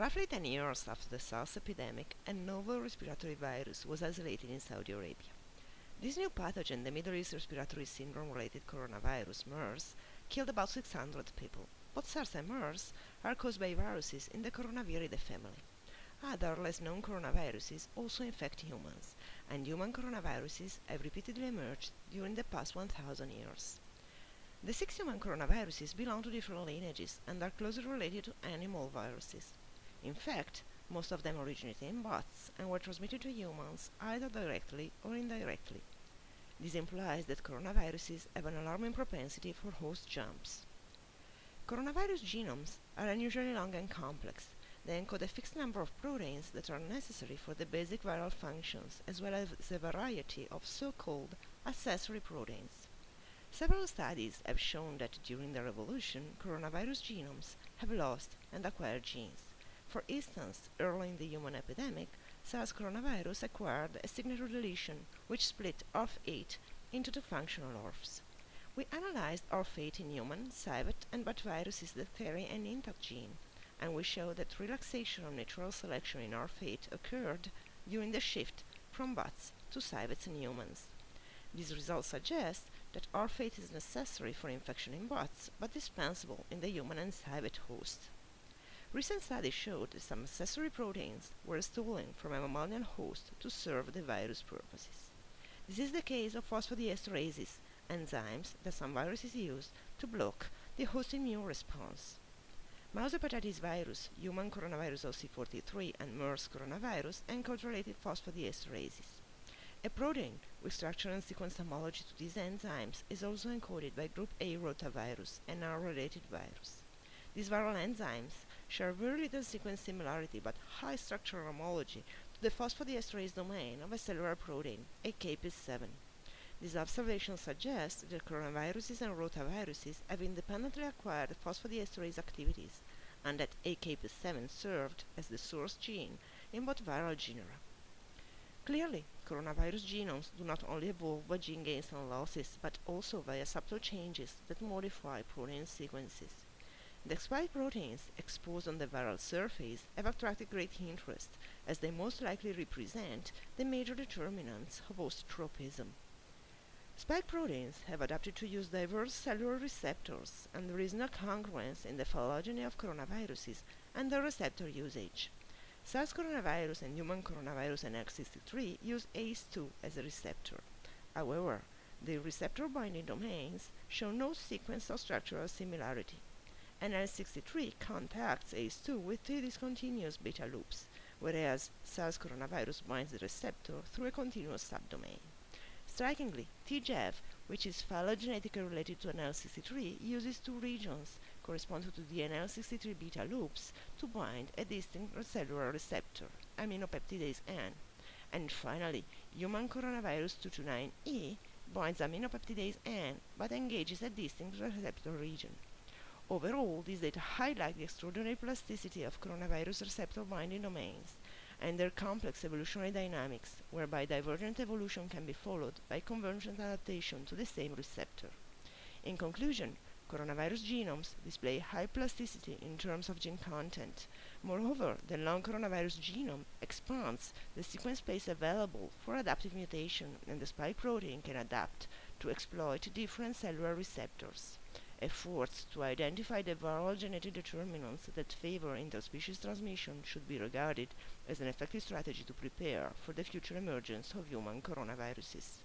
Roughly 10 years after the SARS epidemic, a novel respiratory virus was isolated in Saudi Arabia. This new pathogen, the Middle East Respiratory Syndrome-related coronavirus, MERS, killed about 600 people. Both SARS and MERS are caused by viruses in the coronaviridae family. Other less known coronaviruses also infect humans, and human coronaviruses have repeatedly emerged during the past 1000 years. The six human coronaviruses belong to different lineages and are closely related to animal viruses. In fact, most of them originated in bats and were transmitted to humans either directly or indirectly. This implies that coronaviruses have an alarming propensity for host jumps. Coronavirus genomes are unusually long and complex. They encode a fixed number of proteins that are necessary for the basic viral functions, as well as a variety of so-called accessory proteins. Several studies have shown that during their evolution, coronavirus genomes have lost and acquired genes. For instance, early in the human epidemic, SARS coronavirus acquired a signature deletion which split ORF8 into two functional ORFs. We analyzed ORF8 in human, civet, and bat viruses that carry an intact gene, and we showed that relaxation of natural selection in ORF8 occurred during the shift from bats to civets and humans. These results suggest that ORF8 is necessary for infection in bats, but dispensable in the human and civet host. Recent studies showed that some accessory proteins were stolen from a mammalian host to serve the virus purposes. This is the case of phosphodiesterases, enzymes that some viruses use to block the host immune response. Mouse hepatitis virus, human coronavirus OC43, and MERS coronavirus encode related phosphodiesterases. A protein with structure and sequence homology to these enzymes is also encoded by group A rotavirus, an R-related virus. These viral enzymes share very little sequence similarity but high structural homology to the phosphodiesterase domain of a cellular protein, AKP7. This observation suggests that coronaviruses and rotaviruses have independently acquired phosphodiesterase activities and that AKP7 served as the source gene in both viral genera. Clearly, coronavirus genomes do not only evolve by gene gains and losses, but also via subtle changes that modify protein sequences. The spike proteins exposed on the viral surface have attracted great interest, as they most likely represent the major determinants of host tropism. Spike proteins have adapted to use diverse cellular receptors, and there is no congruence in the phylogeny of coronaviruses and their receptor usage. SARS coronavirus and human coronavirus NL63 use ACE2 as a receptor. However, the receptor binding domains show no sequence or structural similarity. NL63 contacts ACE2 with two discontinuous beta loops, whereas SARS coronavirus binds the receptor through a continuous subdomain. Strikingly, TGF, which is phylogenetically related to NL63, uses two regions corresponding to the NL63 beta loops to bind a distinct cellular receptor, aminopeptidase N. And finally, human coronavirus 229E binds aminopeptidase N but engages a distinct receptor region. Overall, these data highlight the extraordinary plasticity of coronavirus receptor binding domains and their complex evolutionary dynamics, whereby divergent evolution can be followed by convergent adaptation to the same receptor. In conclusion, coronavirus genomes display high plasticity in terms of gene content. Moreover, the long coronavirus genome expands the sequence space available for adaptive mutation, and the spike protein can adapt to exploit different cellular receptors. Efforts to identify the viral genetic determinants that favor interspecies transmission should be regarded as an effective strategy to prepare for the future emergence of human coronaviruses.